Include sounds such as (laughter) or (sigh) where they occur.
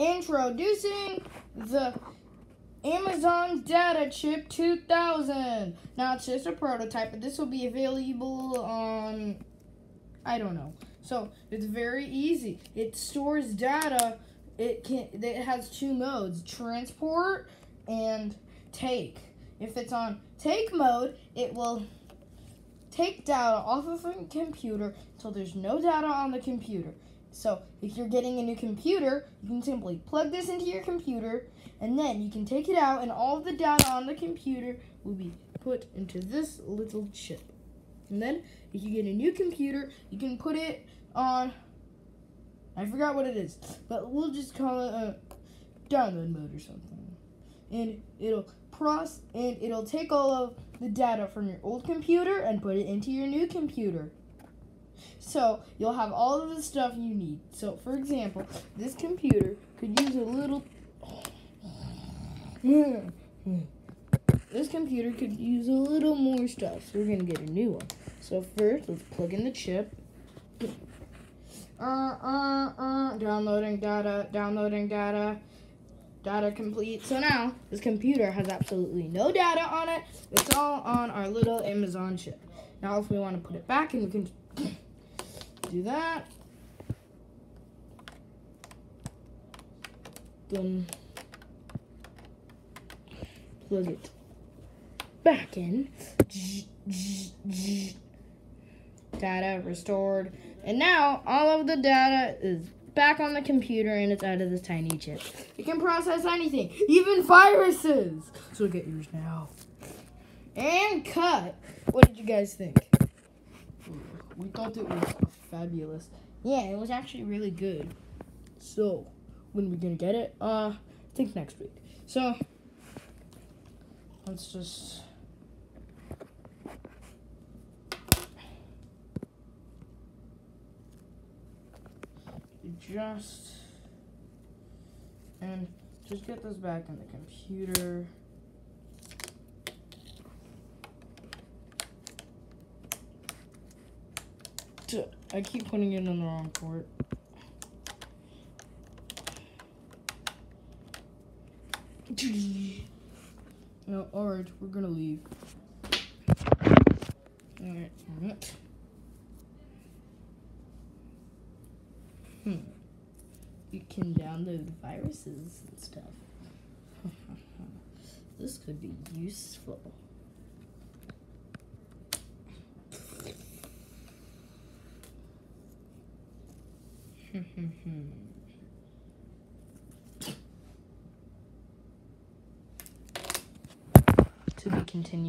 Introducing the Amazon Data Chip 2000. Now it's just a prototype, but this will be available on, I don't know. So it's very easy. It stores data. It can. It has two modes: transport and take. If it's on take mode, it will take data off of a computer until there's no data on the computer. So if you're getting a new computer, you can simply plug this into your computer and then you can take it out and all the data on the computer will be put into this little chip. And then if you get a new computer, you can put it on, I forgot what it is, but we'll just call it a download mode or something. And it'll process, and it'll take all of the data from your old computer and put it into your new computer. So you'll have all of the stuff you need. So for example, this computer could use a little this computer could use a little more stuff. So we're gonna get a new one. So first let's plug in the chip. Uh uh uh downloading data, downloading data. Data complete. So now this computer has absolutely no data on it. It's all on our little Amazon chip. Now if we want to put it back we can do that. Then plug it back in. Data restored. And now all of the data is back on the computer and it's out of this tiny chip. It can process anything, even viruses. So get yours now. And cut. What did you guys think? We thought it was fabulous. Yeah, it was actually really good. So, when are we gonna get it? Uh, I think next week. So, let's just. Just and just get this back in the computer. I keep putting it in the wrong port. (laughs) No, alright, we're gonna leave. Alright, alright. Hmm. You can download viruses and stuff. (laughs) this could be useful. To be continued.